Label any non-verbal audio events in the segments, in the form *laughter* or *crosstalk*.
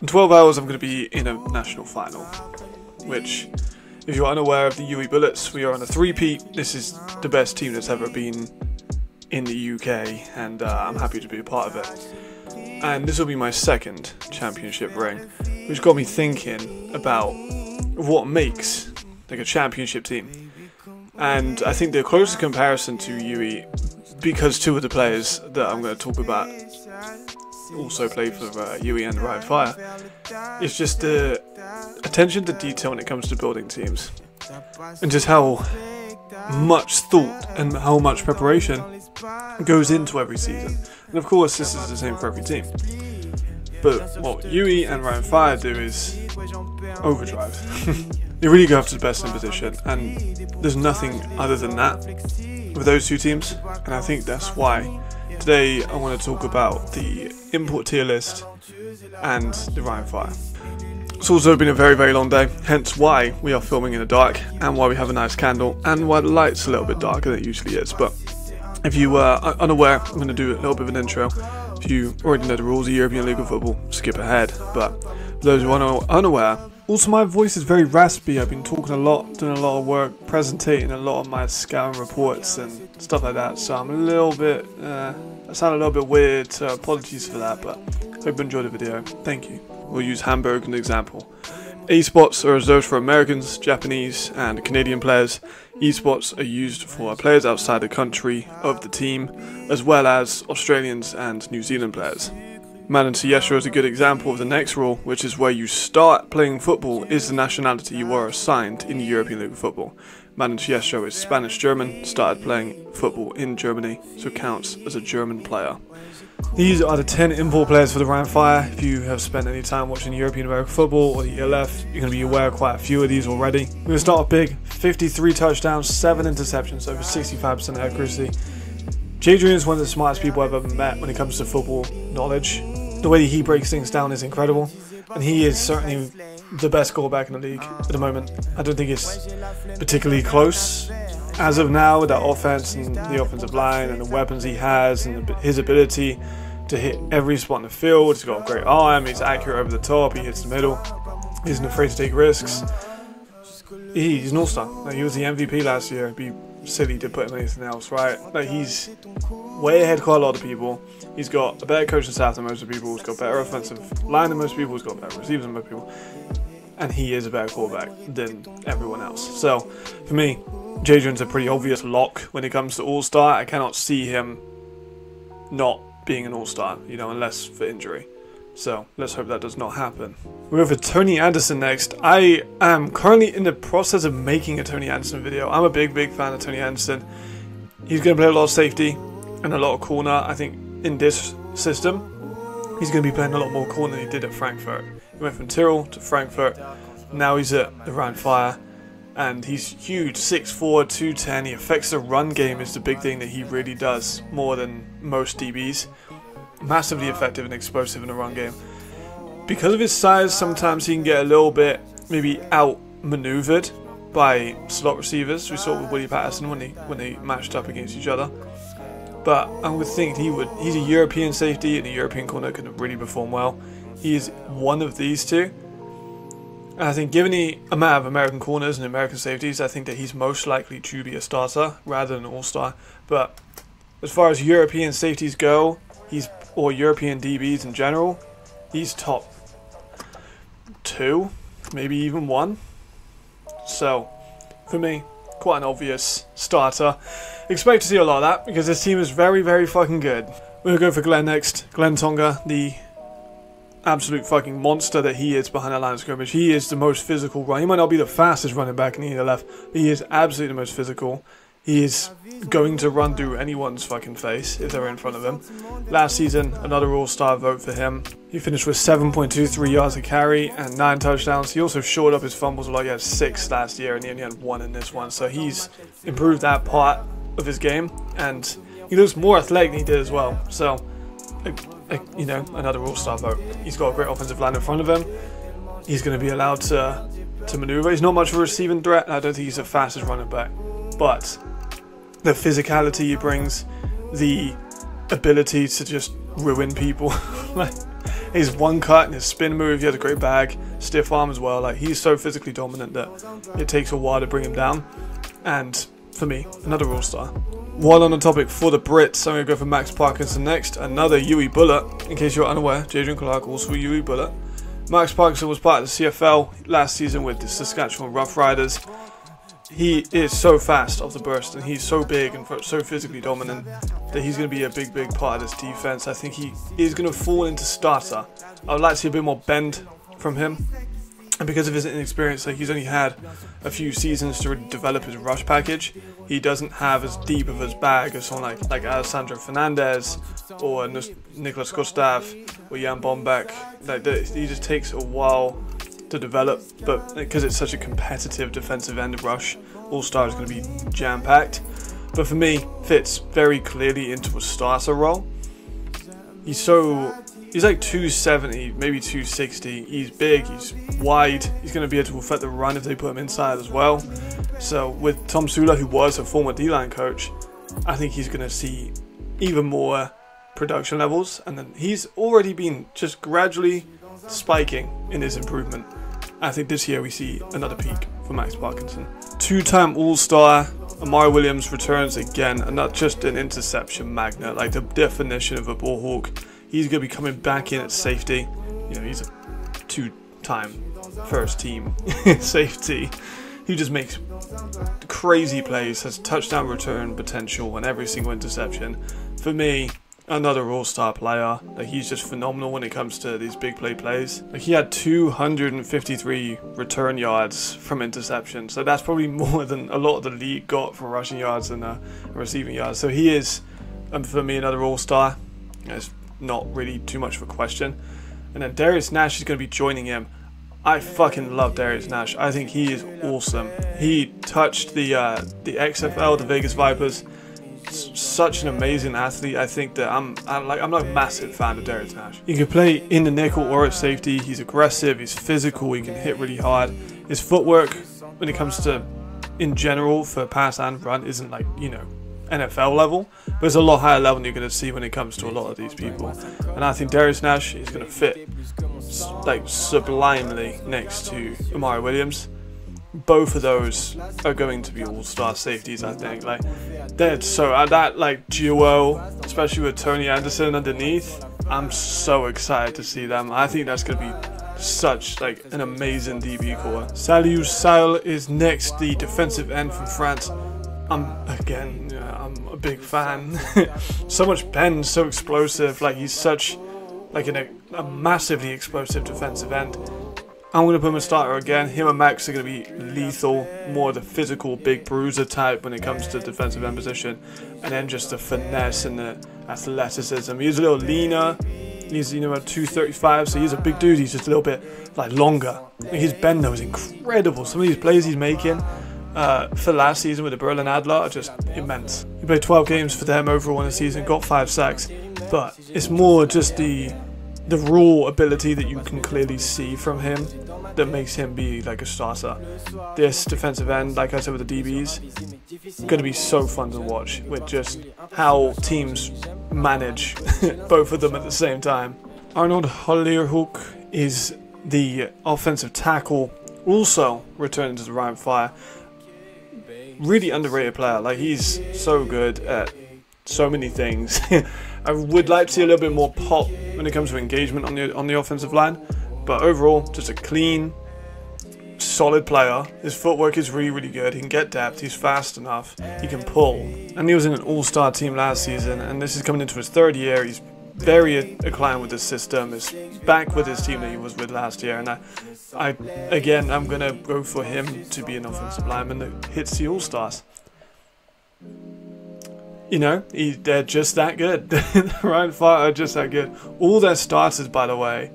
In 12 hours, I'm going to be in a national final, which, if you're unaware of the UE Bullets, we are on a three-peat. This is the best team that's ever been in the UK, and uh, I'm happy to be a part of it. And this will be my second championship ring, which got me thinking about what makes like a championship team. And I think the closest comparison to UE, because two of the players that I'm going to talk about also play for uh, UE and Rhein Fire, is just the attention to detail when it comes to building teams. And just how much thought and how much preparation goes into every season. And of course, this is the same for every team. But what UE and Rhein Fire do is overdrive. *laughs* they really go after the best in position, and there's nothing other than that with those two teams. And I think that's why today I want to talk about the import tier list and the Rhein Fire. It's also been a very, very long day, hence why we are filming in the dark, and why we have a nice candle, and why the light's a little bit darker than it usually is. But if you are unaware, I'm going to do a little bit of an intro. If you already know the rules of European League of Football, skip ahead. But for those who are unaware, also my voice is very raspy. I've been talking a lot, doing a lot of work, presenting a lot of my scouting reports and stuff like that. So I'm a little bit, uh, I sound a little bit weird, so apologies for that. But hope you enjoyed the video. Thank you. We'll use Hamburg as an example. A spots are reserved for Americans, Japanese, and Canadian players. E spots are used for players outside the country of the team, as well as Australians and New Zealand players. Madden Siestra is a good example of the next rule, which is where you start playing football is the nationality you are assigned in European League of Football. Madden Siestra is Spanish German, started playing football in Germany, so counts as a German player. These are the 10 import players for the Rhein Fire. If you have spent any time watching European American football or the ELF, you're going to be aware of quite a few of these already. We're going to start off big 53 touchdowns, 7 interceptions, over 65% accuracy. Jadrian is one of the smartest people I've ever met when it comes to football knowledge. The way he breaks things down is incredible, and he is certainly the best quarterback in the league at the moment. I don't think it's particularly close as of now, with that offense and the offensive line and the weapons he has and his ability to hit every spot in the field, he's got a great arm, he's accurate over the top, he hits the middle, he isn't afraid to take risks. He's an all-star. He was the MVP last year. Silly to put him anything else, right? Like he's way ahead of quite a lot of people. He's got a better coaching staff than most of the people. He's got better offensive line than most people. He's got better receivers than most people. And he is a better quarterback than everyone else. So, for me, Jadrian's a pretty obvious lock when it comes to All Star. I cannot see him not being an All Star, you know, unless for injury. So let's hope that does not happen. We have a Tony Anderson next. I am currently in the process of making a Tony Anderson video. I'm a big, big fan of Tony Anderson. He's going to play a lot of safety and a lot of corner. I think in this system, he's going to be playing a lot more corner than he did at Frankfurt. He went from Tirol to Frankfurt. Now he's at the Rhein Fire and he's huge 6'4 210 he affects the run game is the big thing that he really does more than most DBs massively effective and explosive in the run game. Because of his size sometimes he can get a little bit maybe outmaneuvered by slot receivers. We saw it with Willie Patterson when they when they matched up against each other. But I would think he would he's a European safety and a European corner could really perform well. He is one of these two. And I think given the amount of American corners and American safeties, I think that he's most likely to be a starter rather than an all-star. But as far as European safeties go, he's or European DBs in general, he's top two, maybe even one. So, for me, quite an obvious starter. Expect to see a lot of that because this team is very, very fucking good. We're going to go for Glenn next. Glenn Toonga, the absolute fucking monster that he is behind that line of scrimmage. He is the most physical run. He might not be the fastest running back in the ELF, but he is absolutely the most physical. He is going to run through anyone's fucking face if they're in front of him. Last season, another all-star vote for him. He finished with 7.23 yards a carry and 9 touchdowns. He also shored up his fumbles a lot. He had 6 last year and he only had 1 in this one. So he's improved that part of his game and he looks more athletic than he did as well. So you know, another all-star vote. He's got a great offensive line in front of him. He's going to be allowed to to maneuver. He's not much of a receiving threat. I don't think he's the fastest running back, but the physicality he brings, the ability to just ruin people, *laughs* like his one cut and his spin move, he has a great bag, stiff arm as well. Like he's so physically dominant that it takes a while to bring him down. And for me, another All Star. While on the topic for the Brits, I'm going to go for Max Parkinson next. Another UE Bullet. In case you're unaware, Jadrian Clark also a UE Bullet. Max Parkinson was part of the CFL last season with the Saskatchewan Roughriders he is so fast off the burst and he's so big and so physically dominant that he's going to be a big, big part of this defense. I think he is going to fall into starter. I would like to see a bit more bend from him. And because of his inexperience, like he's only had a few seasons to develop his rush package, he doesn't have as deep of his bag as someone like, like Alessandro Fernandez or Nicholas Gustav or Jan Bombeck. Like, he just takes a while to develop, but because it's such a competitive defensive end rush, All Star is going to be jam packed. But for me, fits very clearly into a starter role. He's so he's like 270, maybe 260. He's big, he's wide. He's going to be able to affect the run if they put him inside as well. So with Tomsula, who was a former D-line coach, I think he's going to see even more production levels. And then he's already been just gradually spiking in his improvement. I think this year we see another peak for Max Parkinson. Two-time All-Star Amari Williams returns again, and not just an interception magnet, like the definition of a ball hawk. He's going to be coming back in at safety. You know, he's a two-time first-team *laughs* safety. He just makes crazy plays, has touchdown return potential on every single interception. For me, another all-star player. Like he's just phenomenal when it comes to these big play plays. Like he had 253 return yards from interception, so that's probably *laughs* more than a lot of the league got for rushing yards and uh, receiving yards. So he is, um, for me, another all-star. It's not really too much of a question. And then Darius Nash is going to be joining him. I fucking love Darius Nash. I think he is awesome. He touched the uh, the XFL, the Vegas Vipers such an amazing athlete. I think that I'm, I'm like I'm not a massive fan of Darius Nash. He can play in the nickel or at safety. He's aggressive. He's physical. He can hit really hard. His footwork, when it comes to in general for pass and run, isn't like you know NFL level, but it's a lot higher level than you're going to see when it comes to a lot of these people. And I think Darius Nash is going to fit like sublimely next to Amari Williams both of those are going to be all-star safeties. I think like they're so at that like duo, especially with Tony Anderson underneath. I'm so excited to see them. I think that's gonna be such like an amazing DB core. Saliou Sayle is next, the defensive end from France. I'm again, yeah, I'm a big fan. *laughs* so much bend, so explosive. Like he's such like an, a massively explosive defensive end. I'm going to put him a starter again. Him and Max are going to be lethal, more of the physical big bruiser type when it comes to defensive end position. And then just the finesse and the athleticism. He's a little leaner. He's, you know, at 235, so he's a big dude. He's just a little bit, like, longer. His bend, though, is incredible. Some of these plays he's making uh, for last season with the Berlin Adler are just immense. He played 12 games for them overall in the season, got 5 sacks. But it's more just the the raw ability that you can clearly see from him that makes him be like a starter. This defensive end, like I said with the DBs, going to be so fun to watch with just how teams manage *laughs* both of them at the same time. Arnold Hollierhoek is the offensive tackle, also returning to the Rhein Fire. Really underrated player, like he's so good at so many things. *laughs* I would like to see a little bit more pop when it comes to engagement on the on the offensive line, but overall, just a clean, solid player. His footwork is really, really good. He can get depth. He's fast enough. He can pull. And he was in an all-star team last season, and this is coming into his third year. He's very acclimated with the system. Is back with his team that he was with last year, and I, I again, I'm gonna go for him to be an offensive lineman that hits the all-stars you know, he, they're just that good. *laughs* the Rhein Fire are just that good. All their starters, by the way,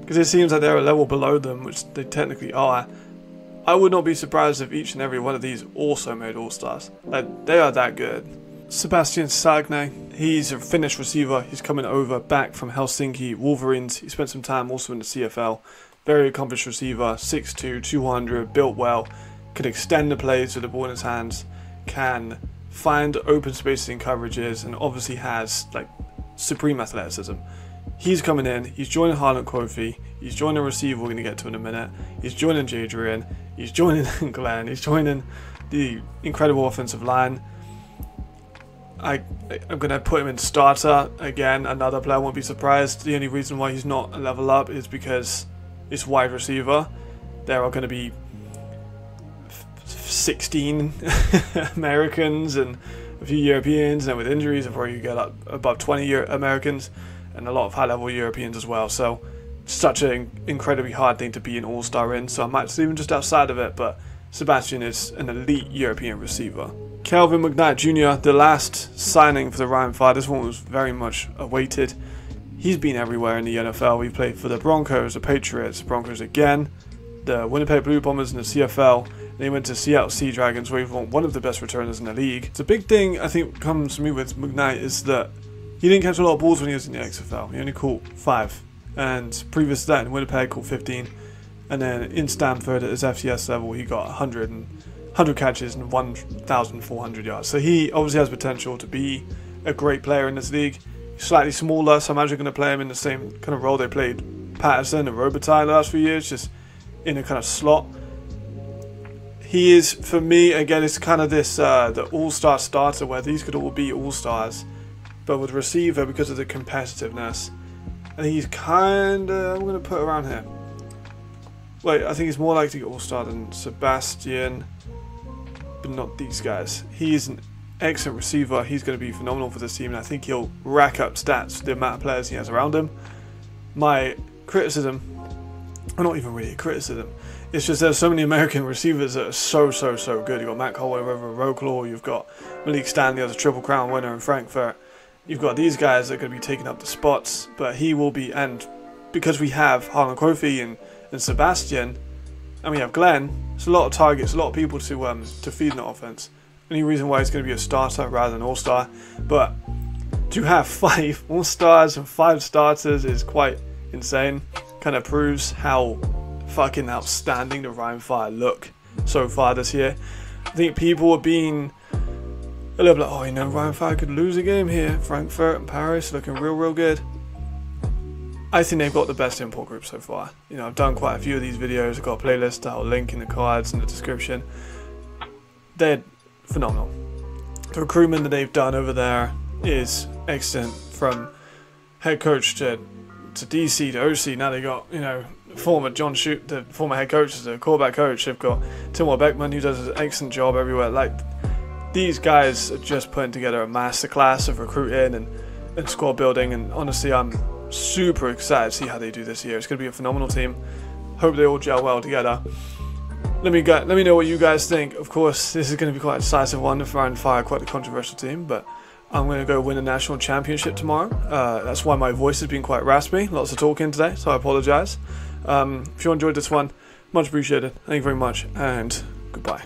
because it seems like they're a level below them, which they technically are. I would not be surprised if each and every one of these also made All Stars. Like they are that good. Sebastian Sagne, he's a Finnish receiver. He's coming over back from Helsinki Wolverines. He spent some time also in the CFL. Very accomplished receiver, 6'2", 200, built well, can extend the plays with the ball in his hands, can find open spaces in coverages, and obviously has like supreme athleticism. He's coming in, he's joining Harlan Kofi, he's joining a receiver we're going to get to in a minute, he's joining Jadrian, he's joining *laughs* Glenn, he's joining the incredible offensive line. I, I'm going to put him in starter again. Another player won't be surprised. The only reason why he's not a level up is because it's wide receiver. There are going to be 16 *laughs* Americans and a few Europeans, and with injuries, before you get up above 20 Euro Americans and a lot of high level Europeans as well. So, such an incredibly hard thing to be an all star in. So, I might even just outside of it, but Sebastian is an elite European receiver. Calvin McKnight Jr., the last signing for the Rhein Fire, this one was very much awaited. He's been everywhere in the NFL. He played for the Broncos, the Patriots, Broncos again, the Winnipeg Blue Bombers in the CFL. He went to Seattle Sea Dragons, where he won one of the best returners in the league. The big thing I think comes to me with McKnight is that he didn't catch a lot of balls when he was in the XFL. He only caught five, and previous to that in Winnipeg caught 15, and then in Stanford at his FCS level he got 100 and 100 catches and 1,400 yards. So he obviously has potential to be a great player in this league. He's slightly smaller, so I'm actually going to play him in the same kind of role they played Patterson and Robitaille the last few years, just in a kind of slot. He is, for me, again, it's kind of this uh, the all-star starter where these could all be all-stars, but with receiver because of the competitiveness. And he's kind of, I'm going to put around here. Wait, I think he's more likely to get all-star than Sebastian but not these guys. He is an excellent receiver. He's going to be phenomenal for this team, and I think he'll rack up stats the amount of players he has around him. My criticism, not even really a criticism, it's just there's so many American receivers that are so, so, so good. You've got Matt Colway over Wroclaw, you've got Malik Stanley as a Triple Crown winner in Frankfurt. You've got these guys that are going to be taking up the spots, but he will be, and because we have Harlan Kofi and, and Sebastian, and we have Glenn, it's a lot of targets, a lot of people to um, to feed in the offense. Any reason why he's going to be a starter rather than all star, but to have *laughs* five all stars and five starters is quite insane. Kind of proves how fucking outstanding the Rhein Fire look so far this year. I think people are being a little bit, oh, you know, Rhein Fire could lose a game here. Frankfurt and Paris looking real, real good. I think they've got the best import group so far. You know, I've done quite a few of these videos. I've got a playlist I'll link in the cards in the description. They're phenomenal. The recruitment that they've done over there is excellent from head coach to to DC to OC. Now they got, you know, former John Shoop, the former head coach, the quarterback coach. They've got Timor Beckman who does an excellent job everywhere. Like these guys are just putting together a masterclass of recruiting and, and squad building and honestly I'm super excited to see how they do this year. It's going to be a phenomenal team. Hope they all gel well together. Let me get, let me know what you guys think. Of course, this is going to be quite a decisive one if Rhein Fire quite a controversial team, but I'm going to go win a national championship tomorrow. Uh, that's why my voice has been quite raspy. Lots of talking today, so I apologise. Um, if you enjoyed this one, much appreciated. Thank you very much, and goodbye.